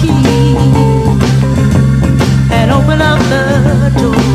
key and open up the door.